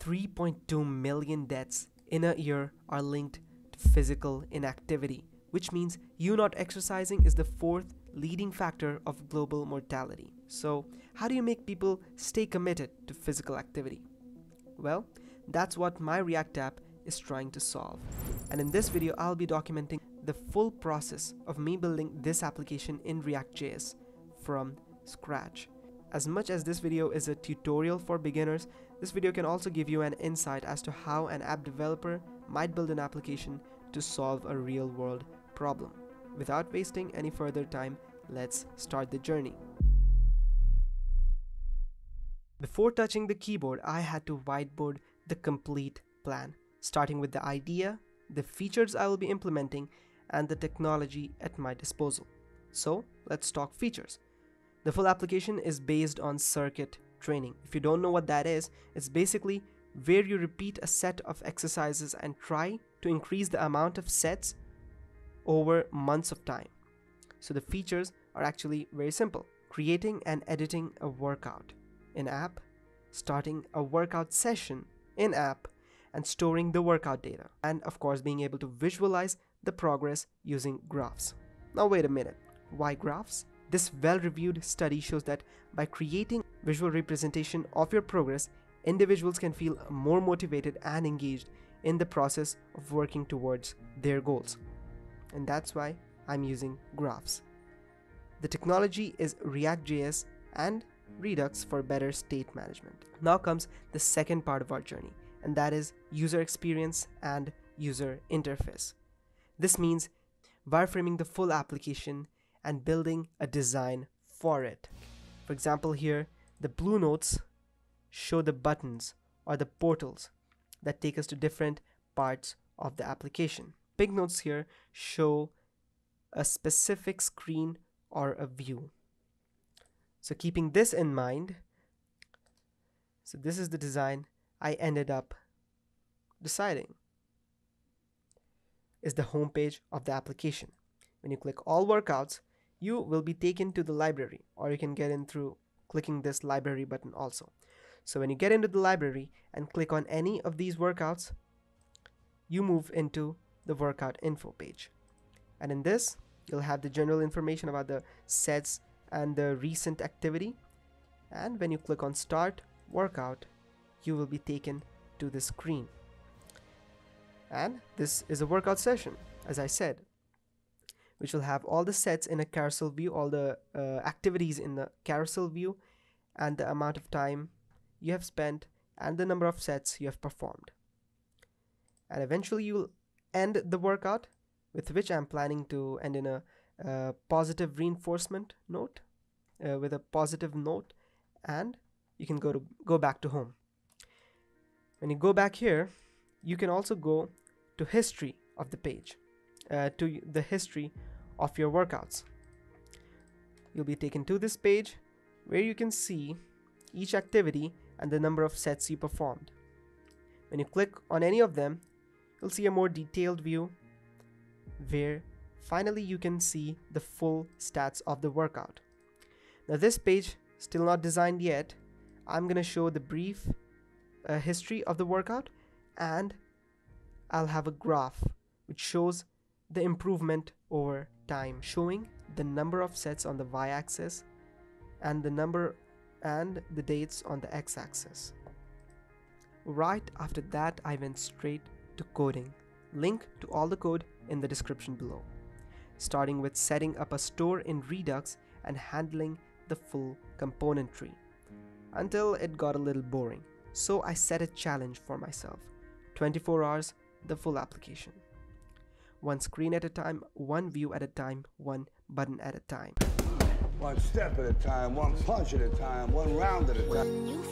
3.2 million deaths in a year are linked to physical inactivity, which means you not exercising is the fourth leading factor of global mortality. So, how do you make people stay committed to physical activity? Well, that's what my React app is trying to solve. And in this video, I'll be documenting the full process of me building this application in React.js from scratch. As much as this video is a tutorial for beginners, this video can also give you an insight as to how an app developer might build an application to solve a real world problem. Without wasting any further time, let's start the journey. Before touching the keyboard, I had to whiteboard the complete plan, starting with the idea, the features I will be implementing, and the technology at my disposal. So let's talk features. The full application is based on circuit training. If you don't know what that is, it's basically where you repeat a set of exercises and try to increase the amount of sets over months of time. So the features are actually very simple. Creating and editing a workout in app, starting a workout session in app, and storing the workout data. And of course, being able to visualize the progress using graphs. Now wait a minute, why graphs? This well-reviewed study shows that by creating visual representation of your progress, individuals can feel more motivated and engaged in the process of working towards their goals. And that's why I'm using graphs. The technology is React.js and Redux for better state management. Now comes the second part of our journey, and that is user experience and user interface. This means wireframing the full application and building a design for it. For example, here the blue notes show the buttons or the portals that take us to different parts of the application. Pink notes here show a specific screen or a view. So keeping this in mind, so this is the design I ended up deciding is the home page of the application. When you click all workouts, you will be taken to the library or you can get in through clicking this library button also. So when you get into the library and click on any of these workouts, you move into the workout info page. And in this, you'll have the general information about the sets and the recent activity. And when you click on start workout, you will be taken to the screen. And this is a workout session, as I said, which will have all the sets in a carousel view, all the uh, activities in the carousel view, and the amount of time you have spent and the number of sets you have performed. And eventually you'll end the workout with which I'm planning to end in a, a positive reinforcement note uh, with a positive note and you can go to go back to home. When you go back here, you can also go to history of the page, uh, to the history of your workouts. You'll be taken to this page where you can see each activity and the number of sets you performed. When you click on any of them, you'll see a more detailed view where finally you can see the full stats of the workout. Now this page still not designed yet. I'm gonna show the brief uh, history of the workout and I'll have a graph which shows the improvement over time showing the number of sets on the y-axis and the number and the dates on the x-axis. Right after that I went straight to coding. Link to all the code in the description below. Starting with setting up a store in Redux and handling the full component tree. Until it got a little boring. So I set a challenge for myself. 24 hours, the full application. One screen at a time, one view at a time, one button at a time. One step at a time, one punch at a time, one round at a time.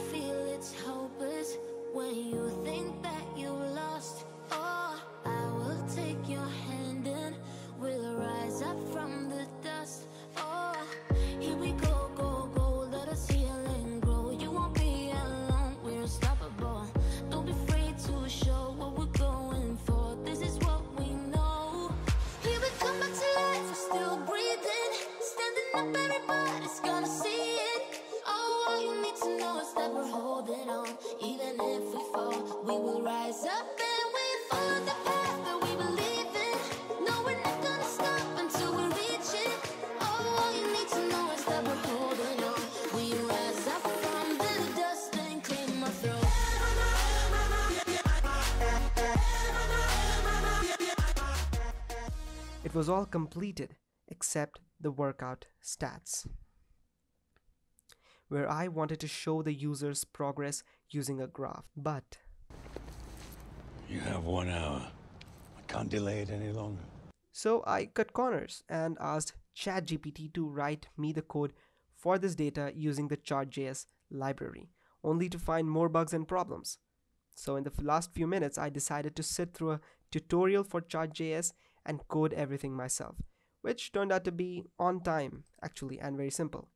It was all completed except the workout stats, where I wanted to show the user's progress using a graph. But You have one hour. I can't delay it any longer. so I cut corners and asked ChatGPT to write me the code for this data using the Chart.js library, only to find more bugs and problems. So in the last few minutes, I decided to sit through a tutorial for Chart.js and code everything myself, which turned out to be on time, actually, and very simple.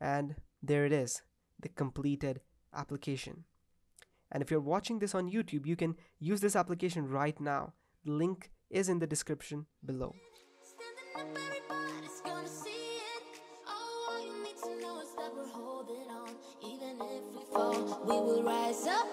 And there it is, the completed application. And if you're watching this on YouTube, you can use this application right now. The link is in the description below. We will rise up